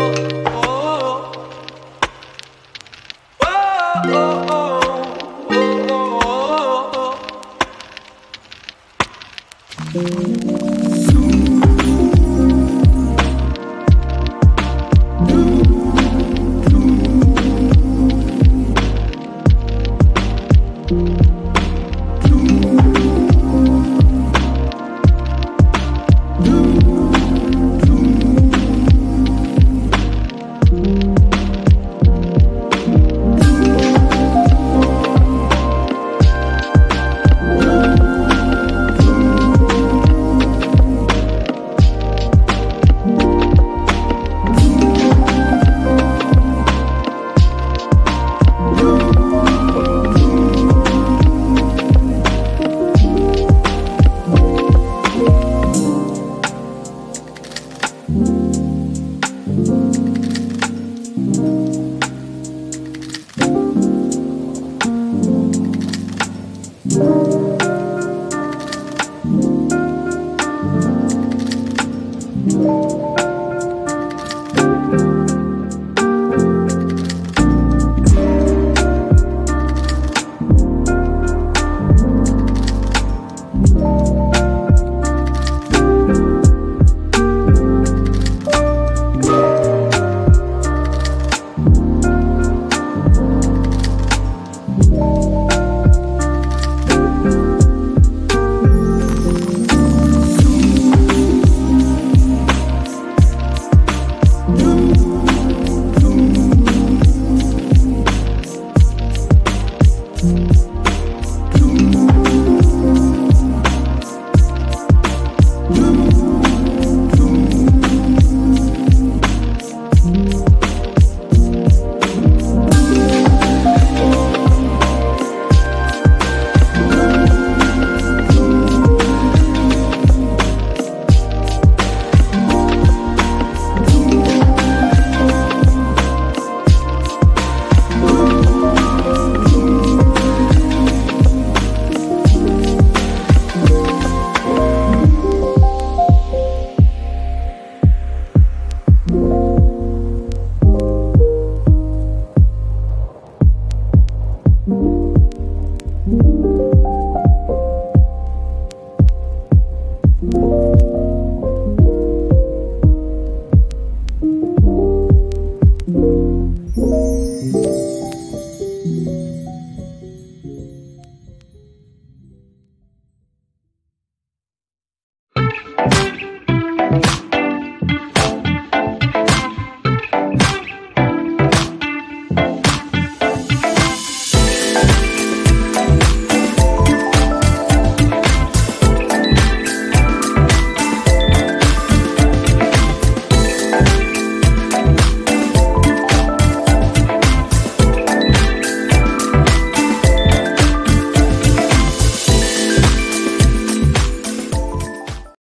Oh.